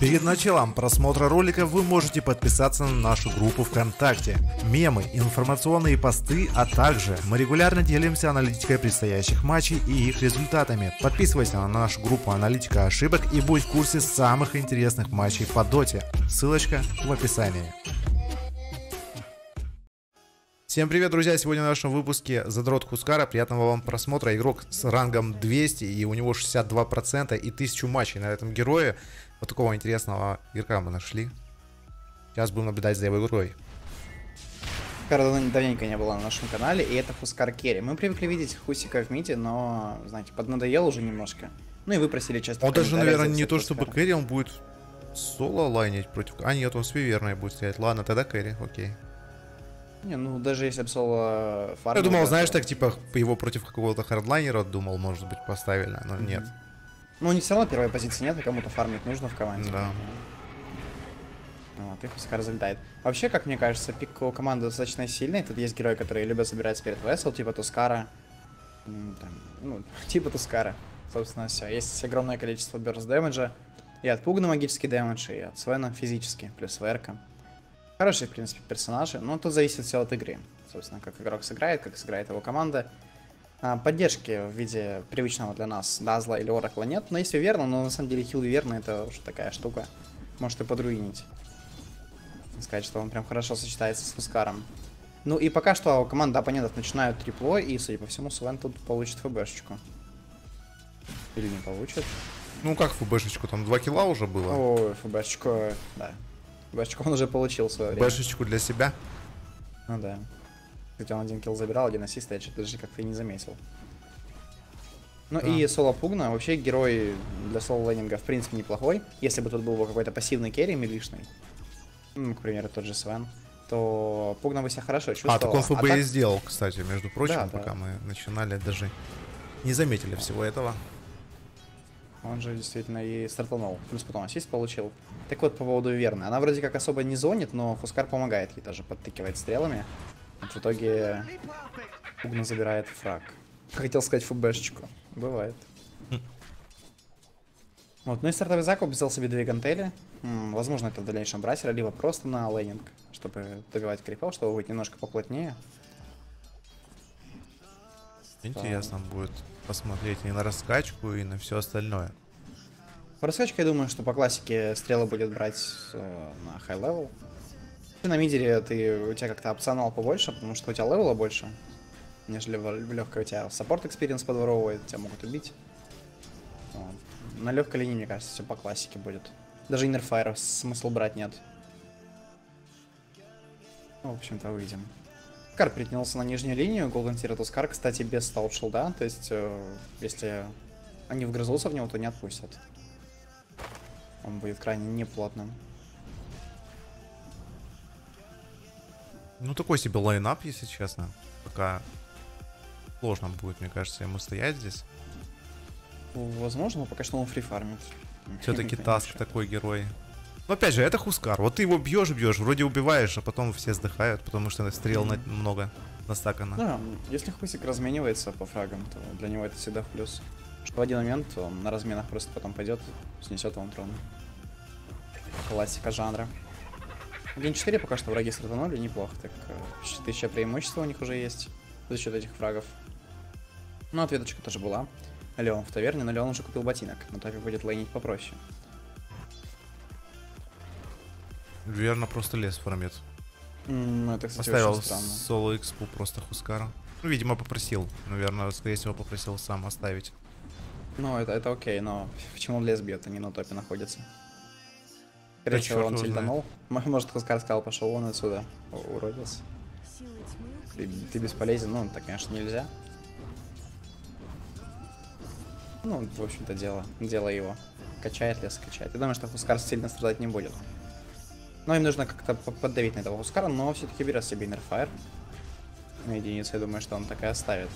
Перед началом просмотра ролика вы можете подписаться на нашу группу ВКонтакте. Мемы, информационные посты, а также мы регулярно делимся аналитикой предстоящих матчей и их результатами. Подписывайся на нашу группу аналитика ошибок и будь в курсе самых интересных матчей по доте. Ссылочка в описании. Всем привет, друзья! Сегодня в нашем выпуске Задрот Хускара. Приятного вам просмотра. Игрок с рангом 200, и у него 62% и 1000 матчей на этом герое. Вот такого интересного игрока мы нашли. Сейчас будем наблюдать за его игрой. Хускара давненько не было на нашем канале, и это Хускар Керри. Мы привыкли видеть Хусика в миде, но, знаете, поднадоел уже немножко. Ну и вы просили часто Он даже, наверное, не то чтобы Керри, он будет соло лайнить против... А нет, он с Виверной будет стоять. Ладно, тогда Керри, окей. Не, ну даже если бы соло фармил... Я думал, знаешь, так типа его против какого-то хардлайнера думал, может быть, поставили, но mm-hmm. нет. Ну, них все равно первой позиции нет, и кому-то фармить нужно в команде. Да. Вот, их пускай залетает. Вообще, как мне кажется, пик у команды достаточно сильный. Тут есть герои, которые любят собирать перед Весел, типа Тускара. Там, ну, типа Тускара. Собственно, все. Есть огромное количество бёрст дэмэджа. И от Пугна магический дэмэдж, и от Свена физический, плюс ВРК. Хорошие, в принципе, персонажи, но тут зависит все от игры. Собственно, как игрок сыграет, как сыграет его команда. А, поддержки в виде привычного для нас Дазла или Оракла нет, но если верно, но на самом деле хил верно это уже такая штука. Может и подруинить. Сказать, что он прям хорошо сочетается с Хускаром. Ну и пока что команда оппонентов начинают трипло, и, судя по всему, Свен тут получит ФБшечку. Или не получит. Ну как ФБшечку, там 2 килла уже было? О, ФБшечку, да. Бэшечку он уже получил в свое время. Бэшечку для себя? Ну да. Хотя он один килл забирал, один ассист, я что-то даже как-то и не заметил. Ну да. и соло Пугна, вообще герой для соло лейнинга в принципе неплохой. Если бы тут был бы какой-то пассивный керри милишный, ну, к примеру, тот же Свен, то Пугна бы себя хорошо чувствовал. А, так он ФБ а так... и сделал, кстати, между прочим, да, пока да. мы начинали, даже не заметили всего этого. Он же действительно и стартанул. Плюс потом ассист получил. Так вот, по поводу Верны. Она вроде как особо не зонит, но Хускар помогает ей даже подтыкивает стрелами. В итоге Угна забирает фраг. Хотел сказать ФБшечку. Бывает. Вот, ну и стартовый закуп взял себе две гантели. М -м, возможно, это в дальнейшем брасера, либо просто на лейнинг, чтобы добивать крипов, чтобы быть немножко поплотнее. Интересно Что... будет посмотреть и на раскачку, и на все остальное. По раскачке, я думаю, что по классике стрела будет брать э, на high level. На мидере ты, у тебя как-то опционал побольше, потому что у тебя левела больше, нежели в легкой у тебя support experience подворовывает, тебя могут убить. Вот. На легкой линии, мне кажется, все по классике будет. Даже Inner Fire'ов смысл брать нет. Ну, в общем-то, увидим. Скар притянулся на нижнюю линию. Golden Tier Скар, кстати, без Stout Shield'а. То есть, э, если они вгрызутся в него, то не отпустят. Он будет крайне неплотным. Ну, такой себе лайнап, если честно. Пока сложно будет, мне кажется, ему стоять здесь. Возможно, но пока что он фрифармит. Все-таки Таск такой герой. Но опять же, это Хускар. Вот ты его бьешь, бьешь, вроде убиваешь, а потом все сдыхают, потому что стрел mm-hmm. на много настакано. Да, если Хусик разменивается по фрагам, то для него это всегда в плюс. Что в один момент он на разменах просто потом пойдет, снесет вам трон. Классика жанра. 1-4 пока что враги стартанули, неплохо. Так, э, тысяча преимущества у них уже есть за счет этих фрагов. Ну, ответочка тоже была. Леон в таверне, но Леон уже купил ботинок. На топе будет лейнить попроще. Верно, просто лес фармит. Mm, это, кстати, Поставил соло экспу просто Хускара. Ну, видимо, попросил. Наверное, скорее всего, попросил сам оставить. Ну, это, это окей, но почему лес бьет, а не на топе находится? Всего, он тильданул. Может, Хускар сказал, пошел он отсюда, уродился. Ты, ты бесполезен, ну, так, конечно, нельзя. Ну, в общем-то, дело, дело его. Качает лес, качает. Я думаю, что Хускар сильно страдать не будет. Но им нужно как-то поддавить на этого Хускара, но все-таки берет себе Inner Fire. На единицу, я думаю, что он так и оставит.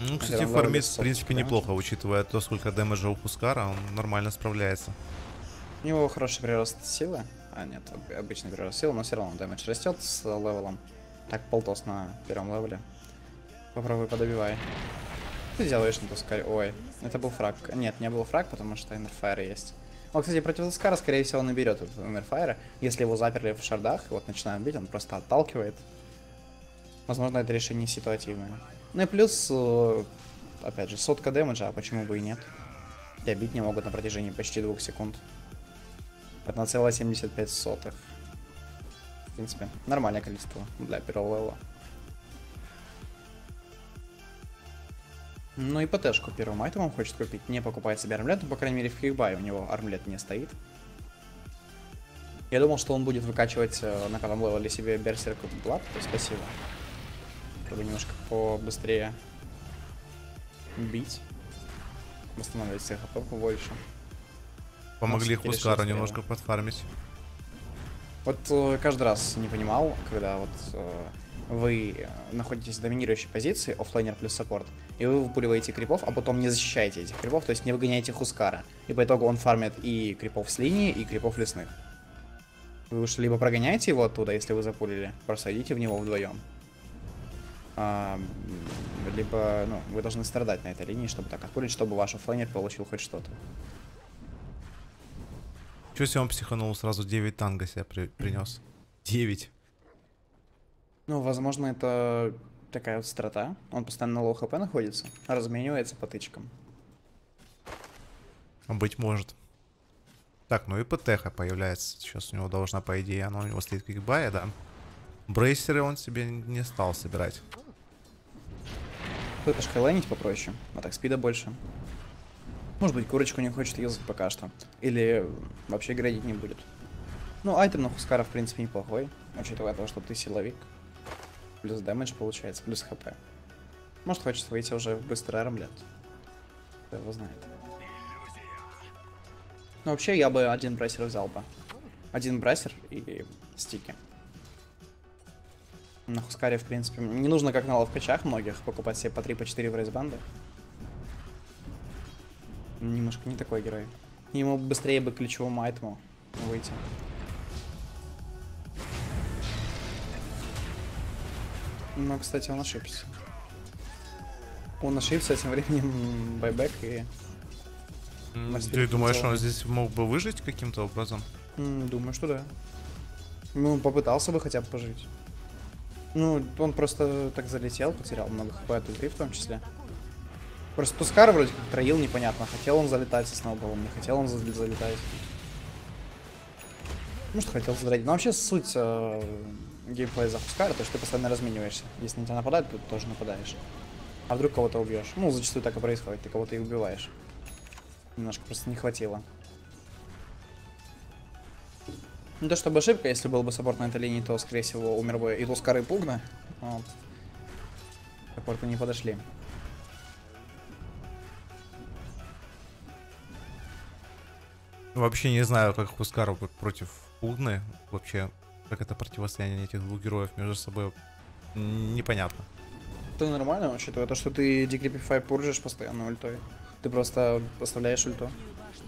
Ну, кстати, фармит, в принципе, неплохо, учитывая то, сколько дэмэджа у Хускара, он нормально справляется. У него хороший прирост силы. А, нет, обычный прирост силы, но все равно дэмэдж растет с левелом. Так, полтос на первом левеле. Попробуй подобивай. ты делаешь на Тускаре? Ой, это был фраг. Нет, не был фраг, потому что Инерфайр есть. Он, кстати, против Тускара, скорее всего, наберет этот Инерфайра. Если его заперли в шардах, вот начинают бить, он просто отталкивает. Возможно, это решение ситуативное. Ну и плюс, э, опять же, сотка дэмэджа, а почему бы и нет? Тебя бить не могут на протяжении почти двух секунд. 1,75 сотых. В принципе, нормальное количество для первого левела. Ну и ПТшку первым айтемом хочет купить. Не покупает себе армлет, но, по крайней мере, в quick buy у него армлет не стоит. Я думал, что он будет выкачивать э, на пятом левеле себе Berserker's Blood, то спасибо. Чтобы немножко побыстрее бить. Восстанавливать себе хп побольше. Помогли Хускару немножко подфармить. Вот э, каждый раз не понимал, когда вот э, вы э, находитесь в доминирующей позиции, оффлейнер плюс саппорт, и вы выпуливаете крипов, а потом не защищаете этих крипов, то есть не выгоняете Хускара. И по итогу он фармит и крипов с линии, и крипов лесных. Вы уж либо прогоняете его оттуда, если вы запулили, просто идите в него вдвоем. Либо, ну, вы должны страдать на этой линии, чтобы так отпулить, чтобы ваш оффлейнер получил хоть что-то. Чё себе он психанул, сразу 9 танго себе при- принес. 9. Ну, возможно, это такая вот страта. Он постоянно на лоу хп находится, разменивается по тычкам. А Быть может. Так, ну и ПТХ появляется. Сейчас у него должна, по идее, она у него стоит кикбая, да. Брейсеры он себе не стал собирать. Ж хайлайнить попроще, а так спида больше. Может быть, курочку не хочет юзать пока что. Или вообще градить не будет. Ну, айтем на Хускара, в принципе, неплохой, учитывая то, что ты силовик. Плюс дэмэдж получается, плюс хп. Может, хочет выйти уже в быстрый армлет. Кто его знает. Ну, вообще, я бы один брайсер взял бы. Один брайсер и стики. На Хускаре, в принципе, не нужно, как на ловкачах многих, покупать себе по 3 по 4 в рейсбанды. Немножко не такой герой. Ему быстрее бы ключевому айтему выйти. Но, кстати, он ошибся. Он ошибся, тем временем байбек и... Ты думаешь, он здесь мог бы выжить каким-то образом? Думаю, что да. Ну, попытался бы хотя бы пожить. Ну, он просто так залетел, потерял много хп от ультри в том числе. Просто Тускар вроде как троил непонятно, хотел он залетать со сноуболом, не хотел он за- залетать. Может, хотел задрать. Но вообще суть э, геймплея за Тускара, то, что ты постоянно размениваешься. Если на тебя нападают, то ты тоже нападаешь. А вдруг кого-то убьешь? Ну, зачастую так и происходит, ты кого-то и убиваешь. Немножко просто не хватило. Не то чтобы ошибка, если был бы саппорт на этой линии, то, скорее всего, умер бы и Тускар, и Пугна. Вот. Саппорты не подошли. Вообще не знаю, как Хускару как против Угны. Вообще, как это противостояние этих двух героев между собой непонятно. Это нормально, учитывая то, что ты декрипифай пуржишь постоянно ультой. Ты просто оставляешь ульту.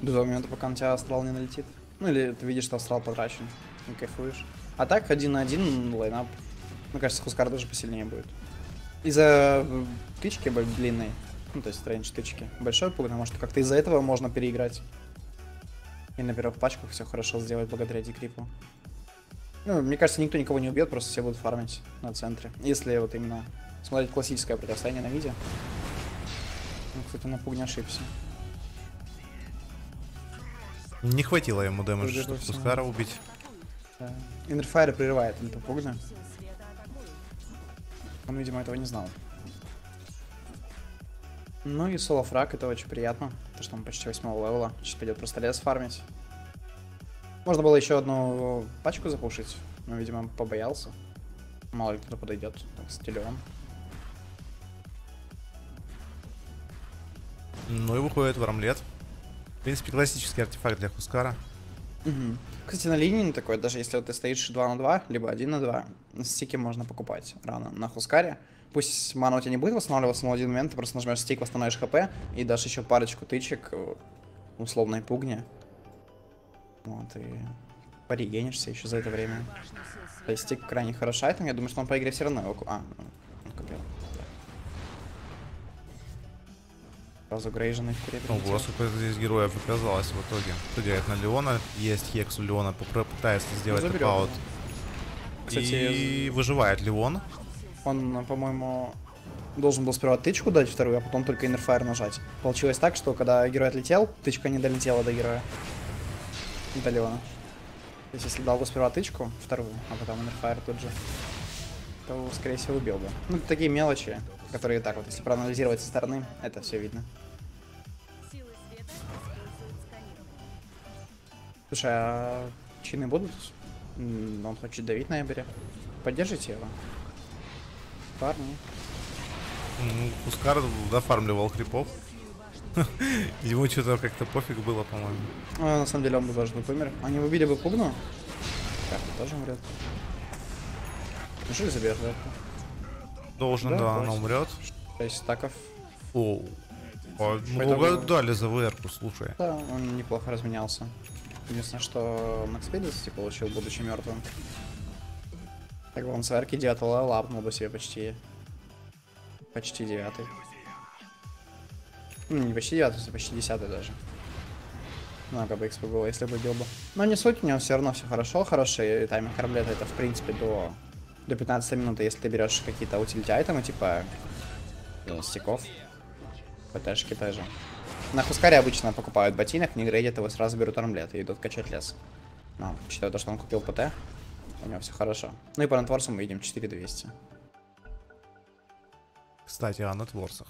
До того момента, пока на тебя астрал не налетит. Ну или ты видишь, что астрал потрачен. И кайфуешь. А так, один на один лайнап. Мне кажется, Хускар даже посильнее будет. Из-за э, тычки длинной, ну то есть рейндж тычки, большой пуг, потому что как-то из-за этого можно переиграть. И на первых пачках все хорошо сделать благодаря декрипу. Ну, мне кажется, никто никого не убьет, просто все будут фармить на центре. Если вот именно смотреть классическое противостояние на виде. Ну, кстати, на пуг не ошибся. Не хватило ему дэмэджа, чтобы. Хускара убить. Да. Прерывает ульту пугна. Он, видимо, этого не знал. Ну и соло фраг, это очень приятно. То, что он почти восьмого левела. Сейчас пойдет просто лес фармить. Можно было еще одну пачку запушить, но, видимо, побоялся. Мало ли кто подойдет, так, с телеон. Ну и выходит в рамлет. В принципе, классический артефакт для Хускара. Мгм. Кстати, на линии такой, даже если вот ты стоишь 2 на 2, либо 1 на 2, стики можно покупать рано на Хускаре. Пусть мана у тебя не будет восстанавливаться, но один момент ты просто нажмешь стик, восстановишь хп и дашь еще парочку тычек условной пугне. Вот, и порегенишься еще за это время. То есть стик крайне хороша, айтем, я думаю, что он по игре все равно его... А, Сразу Грейжен в Ну, сколько здесь героев оказалось в итоге. Кто делает на Леона? Есть Хекс у Леона, пытается сделать заберем. тапаут. Кстати, И выживает Леон. Он, по-моему, должен был сперва тычку дать вторую, а потом только иннерфайр нажать. Получилось так, что когда герой отлетел, тычка не долетела до героя. До Леона. То есть если дал бы сперва тычку, вторую, а потом иннерфайр тут же, то, скорее всего, убил бы. Ну, это такие мелочи, которые так вот, если проанализировать со стороны, это все видно. Слушай, а чины будут? Он хочет давить на Эбере. Поддержите его. Парни. М, Пускар дофармливал крипов. Ему что-то как-то пофиг было, по-моему. А, на самом деле он бы даже бы помер. Они убили бы Пугну. Карта тоже умрет. Ну что забьет это? Должен, Да, да, она умрет. 6 стаков. О, а, много дали за ВР-ку, слушай. Да, он неплохо разменялся. Единственное, что на экспедиции получил, будучи мертвым. Так бы он с арки 9 лапнул бы себе почти. Почти девятый. Ну, не почти девятый, а почти десятый даже. Много бы XP было, если бы бил бы. Но не суть, у него все равно все хорошо. Хороший тайминг арблета это, в принципе, до, до 15 минут. Если ты берешь какие-то утилити айтемы, типа э, стиков, ПТшки тоже. На Хускаре обычно покупают ботинок, не грейдят его, сразу берут армлет и идут качать лес. Но, учитывая то, что он купил ПТ, у него все хорошо. Ну и по нетворсу мы видим 4200. Кстати, о нетворсах.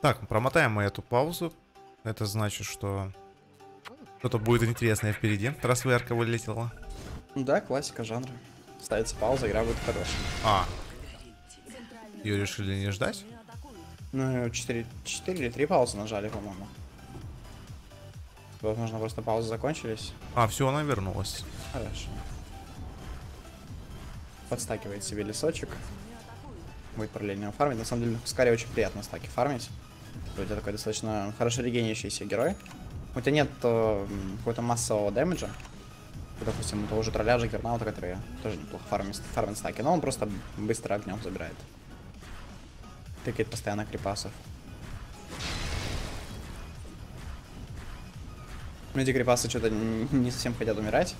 Так, промотаем мы эту паузу. Это значит, что что-то будет интересное впереди, раз ВР-ка вылетела. Ну да, классика жанра. Ставится пауза, игра будет хорошая. А, ее решили не ждать? Ну, 4, 4 или 3 паузы нажали, по-моему. Возможно, просто паузы закончились. А, все, она вернулась. Хорошо. Подстакивает себе лесочек. Будет параллельно фармить. На самом деле, на Хускаре очень приятно стаки фармить. У тебя такой достаточно хорошо регенящийся герой. У тебя нет э, какого-то массового дэмэджа. Вот, Допустим, у того же тролля, Джаггернаута, которые тоже неплохо фармит, фармит стаки, но он просто быстро огнем забирает. Тыкает постоянно крипасов. Ну, эти крипасы что-то не совсем хотят умирать.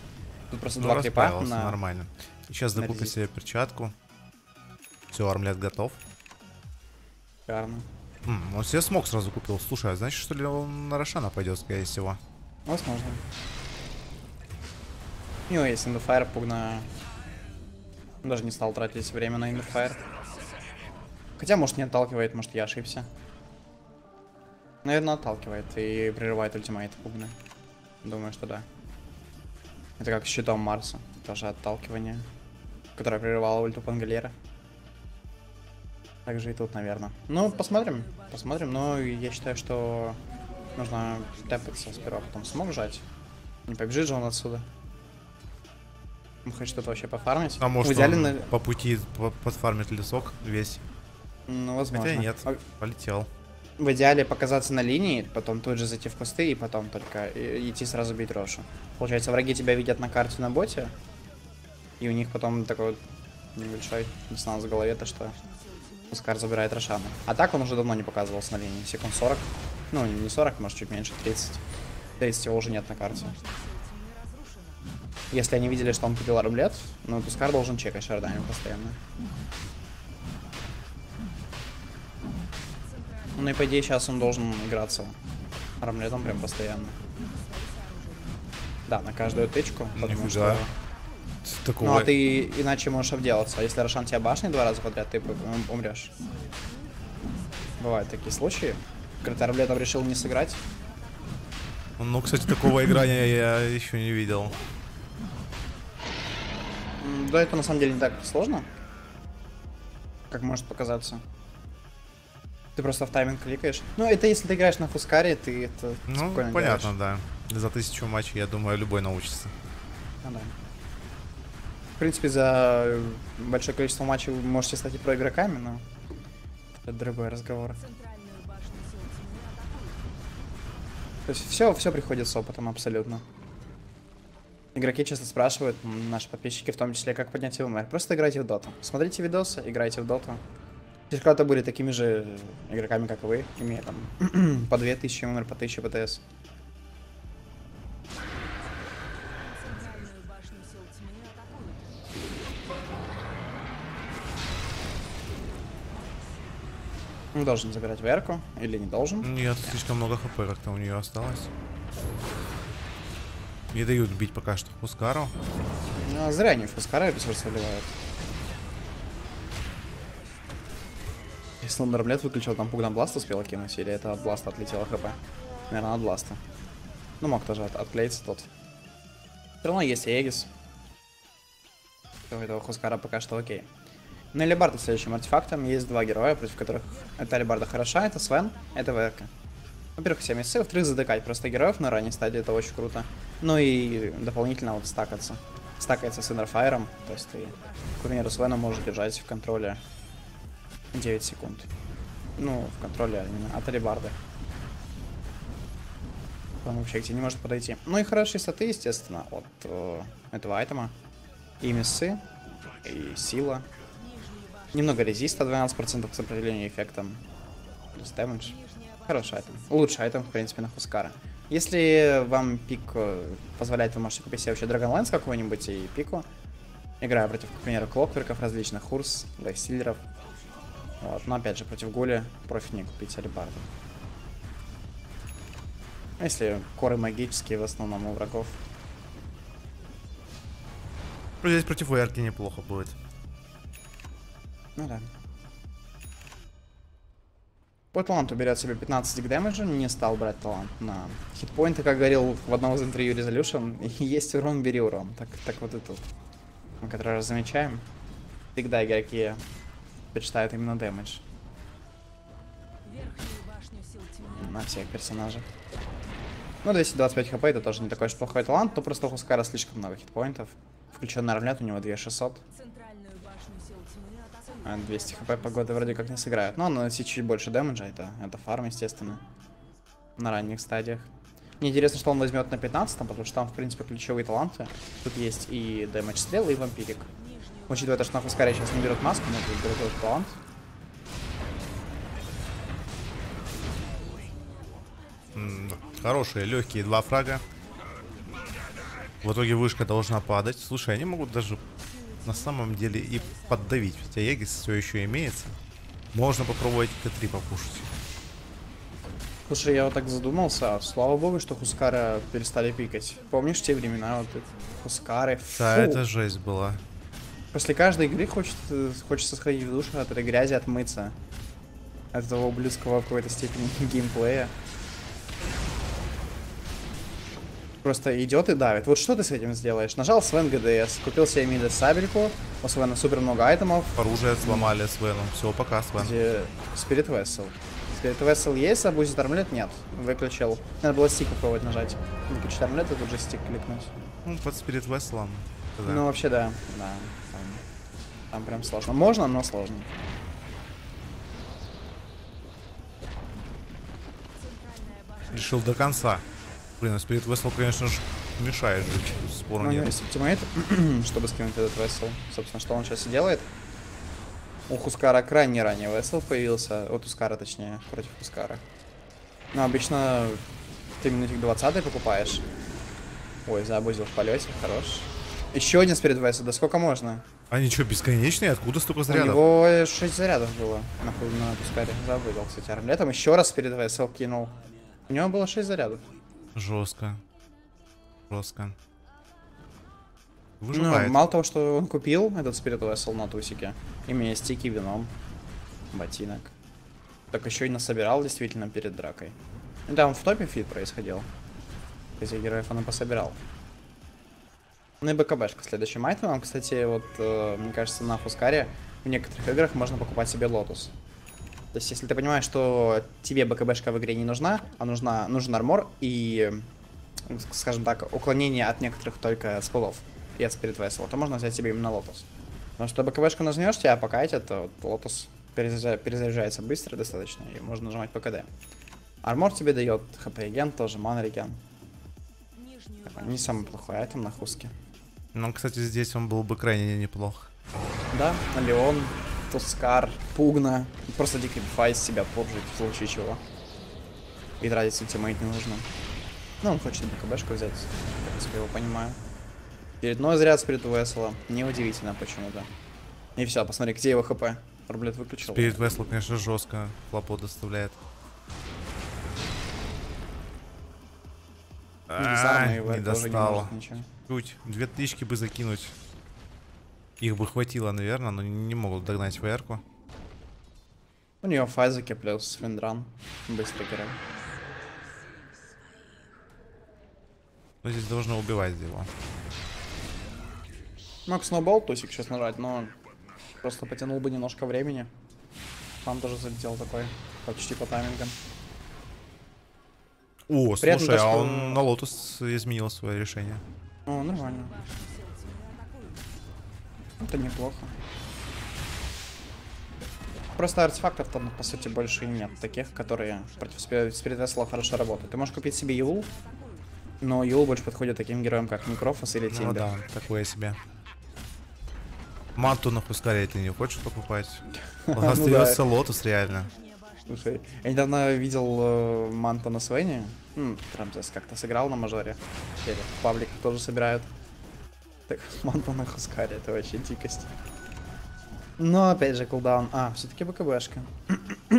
Тут просто Ну, два крипа на... нормально. Сейчас на себе перчатку. Все, армлет готов. Шикарно. М, он себе смог сразу купил. Слушай, а значит, что ли он на Рошана пойдет, скорее всего? Возможно. У него есть Эндофайр, Пугна даже не стал тратить время на Эндофайр. Хотя, может, не отталкивает, может, я ошибся. Наверное, отталкивает и прерывает ультимейт Пугна. Думаю, что да. Это как щитом Марса. Тоже отталкивание, которое прерывало ульту Пангалера. Так же и тут, наверное. Ну, посмотрим. Посмотрим, но я считаю, что нужно тэпаться сперва, потом смог жать. Не побежит же он отсюда. Он хочет что-то вообще пофармить. А может В идеале, он на- по пути по- подфармит лесок весь? Ну, возможно. Хотя нет, А полетел. В идеале показаться на линии, потом тут же зайти в кусты и потом только и- идти сразу бить Рошу. Получается, враги тебя видят на карте на боте, и у них потом такой вот небольшой диссонанс в голове, то что Пускар забирает Рошана. А так он уже давно не показывался на линии, секунд 40. Ну, не 40, может чуть меньше, 30. 30 его уже нет на карте. Если они видели, что он купил армлет, ну, Пускар должен чекать шардами постоянно. Ну и по идее сейчас он должен играться армлетом прям постоянно. Да, на каждую тычку, потому Нифига. что... Такого... Ну а ты иначе можешь обделаться. Если Рошан тебя башнит два раза подряд, ты ум- умрешь. Бывают такие случаи. Когда армлетом решил не сыграть. Ну, кстати, такого играния я еще не видел. Да, это на самом деле не так сложно, как может показаться. Ты просто в тайминг кликаешь. Ну, это если ты играешь на Фускаре, ты это Ну, спокойно понятно, делаешь. да. За тысячу матчей, я думаю, любой научится. Ну да. В принципе, за большое количество матчей вы можете стать и про игроками, но это другой разговор. То есть все, все приходит с опытом абсолютно. Игроки часто спрашивают, наши подписчики в том числе, как поднять ВМР. Просто играйте в доту. Смотрите видосы, играйте в доту. Если когда-то были такими же игроками, как вы, имея там по 2000 ММР, по 1000 БТС. Не должен забирать ВРку, или не должен. Нет, слишком много хп как-то у нее осталось. Не дают бить пока что Хускару. Ну, а зря они Фускара ресурсы вливают. Если он Дармлет выключил, там Пугдан Бласт успел кинуть, или это от Бласта отлетело хп? Наверное, от Бласта. Ну, мог тоже от, отклеиться тот. Все равно есть Эгис. У этого Хускара пока что окей. На Алибарда следующим артефактом есть два героя, против которых эта Алибарда хороша, это Свен, это ВРК. Во-первых, 7 месяцев, во-вторых, задыкать просто героев на ранней стадии, это очень круто. Ну и дополнительно вот стакаться. Стакается с Иннерфайром, то есть ты, к примеру, Свена можешь держать в контроле 9 секунд. Ну, в контроле именно от Алибарды. Он вообще к тебе не может подойти. Ну и хорошие статы, естественно, от э, этого айтема. И миссы, и сила. Немного резиста, 12% к сопротивлению эффектам. Плюс дэмэдж. Хороший айтем. Лучший айтем, в принципе, на Хускара. Если вам пик позволяет, вы можете купить себе вообще Dragonlance какой-нибудь и пику. Играя против, к примеру, клокверков, различных хурс, лайфсиллеров. Вот. Но опять же, против Гули профит не купить алибарду. Если коры магические в основном у врагов. Ну, Здесь против Уэрки неплохо будет. Ну да. По таланту берет себе 15 к дэмэджа, не стал брать талант на хитпоинты, как говорил в одном из интервью Resolution. Есть урон, бери урон. Так, так вот и тут. Мы который раз замечаем. Всегда игроки предпочитают именно дэмэдж на всех персонажах. Ну, 225 хп это тоже не такой уж плохой талант, но просто у Хускара слишком много хитпоинтов. Включен армлет, у него 2600. 200 хп погоды вроде как не сыграют. Но наносить чуть больше дэмэджа, это, это фарм, естественно. На ранних стадиях. Мне интересно, что он возьмет на 15 потому что там, в принципе, ключевые таланты. Тут есть и дэмэдж стрелы, и вампирик. Учитывая то, что на Хускаре сейчас не берут маску, но тут берут талант. Хорошие, легкие два фрага. В итоге вышка должна падать. Слушай, они могут даже на самом деле и поддавить. Хотя Егис все еще имеется. Можно попробовать Т3 попушить. Слушай, я вот так задумался, а слава богу, что Хускара перестали пикать. Помнишь те времена, вот Хускары? Да, Фу. это жесть была. После каждой игры хочет, хочется сходить в душ, от этой грязи отмыться. От этого ублюдского в какой-то степени геймплея. Просто идет и давит. Вот что ты с этим сделаешь? Нажал Свен ГДС, купил себе мида сабельку, у Свена супер много айтемов, Оружие сломали с Веном. Все, пока, Свен. где Spirit Vessel. Spirit Vessel есть, а будет армлет нет. Выключил. Надо было стик попробовать нажать. Выключить армлет и тут же стик кликнуть. Ну, под Спирит Веселом. Ну, вообще, да. Да. Там, там прям сложно. Можно, но сложно. Решил до конца. Блин, а Спирит Весел, конечно же, мешает жить. Спору Ну, у нет. есть ультимейт, чтобы скинуть этот весел. Собственно, что он сейчас и делает. У Хускара крайне ранее весел появился. Вот у Скара, точнее, против Хускара. Ну, обычно ты минутик 20 покупаешь. Ой, заобузил в полете, хорош. Еще один спирит весел, да сколько можно? Они что, бесконечные? Откуда столько У зарядов? него 6 зарядов было нахуй на Хускаре. Забыл, кстати, армлетом. Еще раз спирит весел кинул. У него было 6 зарядов. Жестко. Жестко. Ну, Выживает. мало того, что он купил этот Spirit Vessel на тусике, имея стики вином, ботинок, так еще и насобирал действительно перед дракой. Ну, Там в топе фит происходил. Этих героев он и пособирал. Ну и БКБшка следующим айтемом. Кстати, вот, э, мне кажется, на Хускаре в некоторых играх можно покупать себе лотус. То есть, если ты понимаешь, что тебе БКБшка в игре не нужна, а нужна, нужен армор и, скажем так, уклонение от некоторых только спеллов и от Vessel, то можно взять себе именно лотус. Потому что БКБшку нажмешь, тебя покатит, то вот лотус перезаря- перезаряжается быстро достаточно, и можно нажимать по КД. Армор тебе дает хп реген, тоже мана реген. Не самый плохой айтем на хуске. Ну, кстати, здесь он был бы крайне неплох. Да, Леон, Тускар, Пугна. Просто дикий файт себя пуржить в случае чего. И тратить ультимейт не нужно. Ну, он хочет БКБшку взять, в принципе, его понимаю. Очередной заряд Спирит Весела. Неудивительно почему-то. И все, посмотри, где его хп. Рублет выключил. Перед Весло, конечно, жестко хлопот доставляет. А, не не достало. Чуть, две тысячки бы закинуть. Их бы хватило, наверное, но не могут догнать ВРку. У нее фазики плюс виндран. Быстро герой. Но здесь должно убивать его. Мог Snowball тусик сейчас нажать, но просто потянул бы немножко времени. Там тоже залетел такой, почти по таймингам. О, При этом слушай, то, а он на Лотус изменил свое решение. Ну, нормально. Это неплохо. Просто артефактов там, по сути, больше и нет. Таких, которые против Spirit Vessel'а хорошо работают. Ты можешь купить себе Юл, но Юл больше подходит таким героям, как Некрофос или Ну Тимбер. да, такое себе. Манту на Хускаре ты не хочешь покупать? Ну Остается Лотус реально. Слушай, я недавно видел э, Манта на Свене. М, Рамзес как-то сыграл на мажоре. Паблик тоже собирают. Так, Манта на Хускаре, это вообще дикость. Но опять же, кулдаун. А, все-таки БКБшка.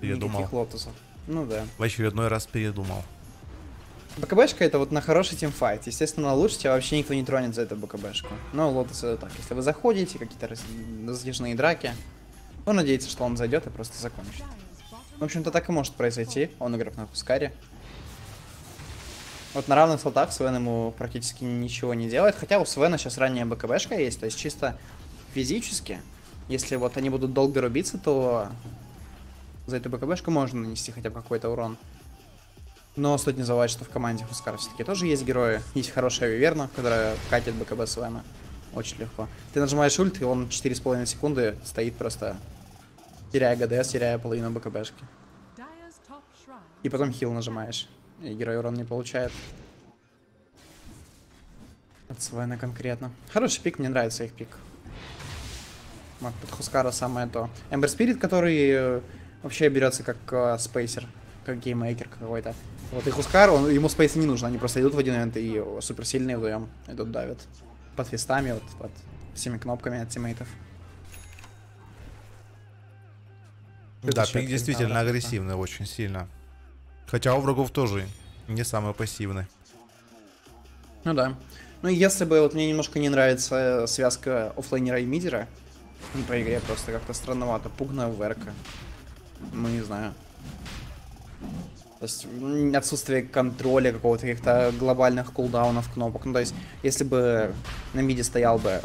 Передумал. Никаких лотусов. Ну да. В очередной раз передумал. БКБшка это вот на хороший тимфайт. Естественно, лучше тебя вообще никто не тронет за эту БКБшку. Но лотус это так. Если вы заходите, какие-то раз- разъезженные драки, он надеется, что он зайдет и просто закончит. В общем-то, так и может произойти. Он игрок на Хускаре. Вот на равных слотах Свен ему практически ничего не делает. Хотя у Свена сейчас ранняя БКБшка есть. То есть чисто физически, если вот они будут долго рубиться, то за эту БКБшку можно нанести хотя бы какой-то урон. Но стоит не забывать, что в команде Хускара все-таки тоже есть герои. Есть хорошая Виверна, которая катит БКБ Свена. Очень легко. Ты нажимаешь ульт, и он 4,5 секунды стоит просто, теряя ГДС, теряя половину БКБшки. И потом хил нажимаешь. И герой урон не получает. От Свена конкретно. Хороший пик, мне нравится их пик. Вот, под Хускара самое то. Эмбер Спирит, который э, вообще берется как э, спейсер, как гейммейкер какой-то. Вот и Хускар, он, ему space'ы не нужно, они просто идут в один момент и суперсильные вдвоем идут давят. Под фистами, вот под всеми кнопками от тиммейтов. Да, пик действительно агрессивный очень сильно. Хотя у врагов тоже не самый пассивный. Ну да. Ну если бы вот мне немножко не нравится э, связка оффлейнера и мидера, ну, по игре просто как-то странновато. Пугна верка. Ну не знаю. То есть отсутствие контроля какого-то каких-то глобальных кулдаунов кнопок. Ну то есть если бы на миде стоял бы э,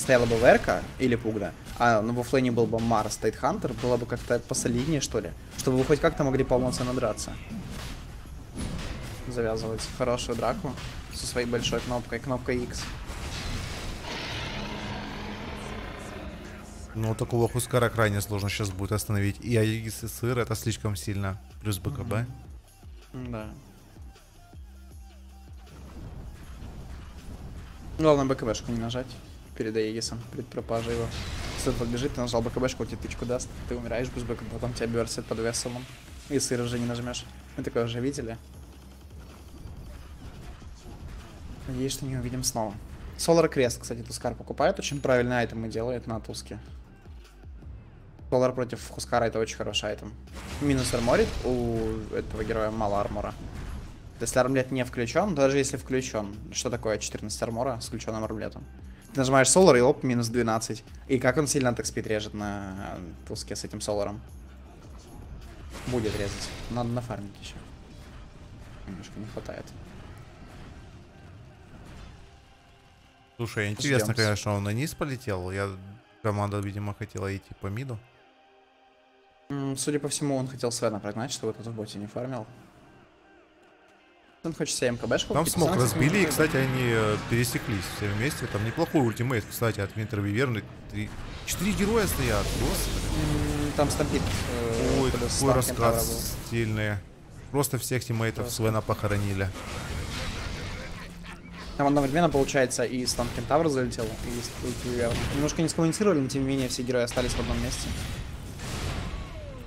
стояла бы Верка или Пугна, а ну, в оффлейне был бы Марс Тайтхантер, было бы как-то посолиднее, что ли, чтобы вы хоть как-то могли полноценно драться. Завязывать хорошую драку со своей большой кнопкой, кнопкой X. Ну, такого Хускара крайне сложно сейчас будет остановить. И Аегис и Сыр это слишком сильно. Плюс БКБ. Да. Главное БКБшку не нажать перед Аегисом, перед пропажей его. Он подбежит, ты нажал БКБшку, тебе тычку даст, ты умираешь без БКБ, потом тебя берсит под весом. И сыр уже не нажмешь. Мы такое уже видели. Надеюсь, что не увидим снова. Солар Крест, кстати, Тускар покупает. Очень правильный айтем и делает на Туске. Солар против Хускара это очень хороший айтем. Минус арморит, у этого героя мало армора. Если армлет не включен, даже если включен, что такое 14 армора с включенным армлетом? Ты нажимаешь Солар и оп, минус 12. И как он сильно так спид режет на Туске с этим Соларом? Будет резать. Надо нафармить еще. Немножко не хватает. Слушай, интересно, Ждём. конечно, он на низ полетел. Я команда, видимо, хотела идти по миду. Судя по всему, он хотел Свена прогнать, чтобы тот в боте не фармил. Он хочет себе МКБшку. Там смог Свен, разбили, и, кстати, они э, пересеклись все вместе. Там неплохой ultimate, кстати, от Винтер Виверны. Три... Четыре героя стоят, господи. Там стампит. э, Ой, какой раскаст стильный. Просто всех тиммейтов Просто. Свена похоронили. Там одновременно, получается, и стан Кентавр залетел, и с- ульти Виверна. Немножко не скоммуницировали, но тем не менее все герои остались в одном месте.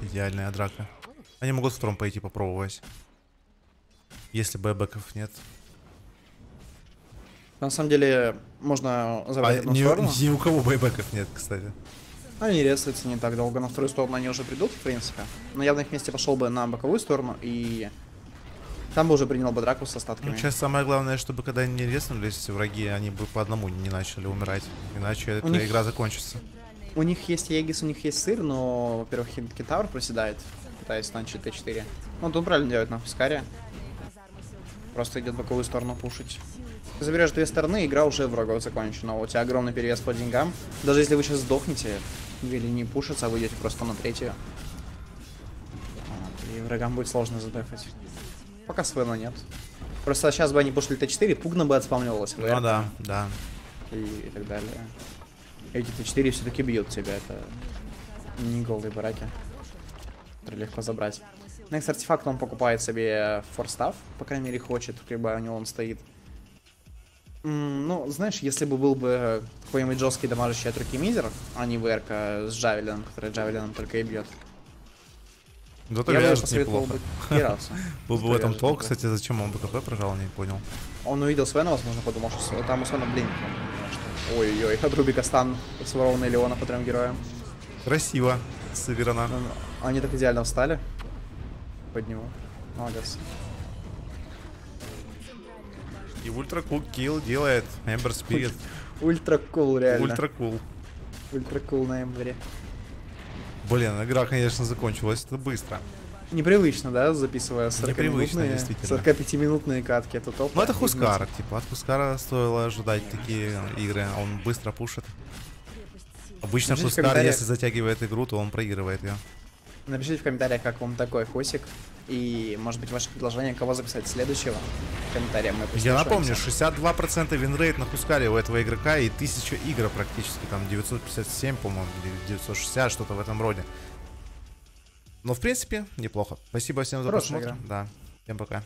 Идеальная драка. Они могут втором пойти попробовать. Если бэбэков нет. На самом деле, можно забрать А, одну ни, сторону. ни у кого бэбэков нет, кстати. Они ресаются не так долго. На вторую сторону они уже придут, в принципе. Но я в их месте пошел бы на боковую сторону и там бы уже принял бы драку с Ну, остатками. сейчас самое главное, чтобы когда они не резнулись, враги, они бы по одному не начали умирать. Иначе эта них- игра закончится. У них есть Егис, у них есть сыр, но, во-первых, Хин- Кентавр проседает, пытаясь станчить Т4. Ну, тут правильно делает на Фускаре. Просто идет боковую сторону пушить. Ты заберешь две стороны, игра уже врагов закончена. У тебя огромный перевес по деньгам. Даже если вы сейчас сдохнете, или не пушится, а вы идете просто на третью. Вот, и врагам будет сложно задефать. Пока Свена нет. Просто сейчас бы они пушили Т4, пугно бы отспавнивалось. Ну да, да. и, и так далее. Эти Т4 все-таки бьют тебя, это не голые бараки, которые легко забрать. Next артефакт он покупает себе форстав, по крайней мере хочет, как бы у него он стоит. Ну, знаешь, если бы был бы какой-нибудь жесткий дамажащий от руки мизер, а не ВРК с Джавелином, который Джавелином только и бьет, Зато я бы посоветовал неплохо. бы Кираса. Был бы в этом толк, кстати, зачем он БКП прожал, не понял. Он увидел Свена, возможно, подумал, что там у Свена блин. Ой-ой-ой, от Рубика стан сворованный Леона по трем героям. Красиво сыграно. Они так идеально встали под него. Молодец. И ultra cool kill делает Эмбер Спирит. Ultra cool, реально. Ultra cool. Ultra cool на Эмбере. Блин, игра, конечно, закончилась это быстро. Непривычно, да, записывая 40 Непривычно, минутные, действительно. 45-минутные катки. Это топ. Ну это Хускар, типа, от Хускара стоило ожидать такие игры, он быстро пушит. Обычно Хускар, если затягивает игру, то он проигрывает ее. Напишите в комментариях, как вам такой хусик. И, может быть, ваше предложение, кого записать следующего. В комментариях мы Я напомню, 62% winrate на Хускаре у этого игрока и 1000 игр практически, там 957, по-моему, или 960, что-то в этом роде. Но в принципе, неплохо. Спасибо всем за Хорошая просмотр. игра. Да, всем пока.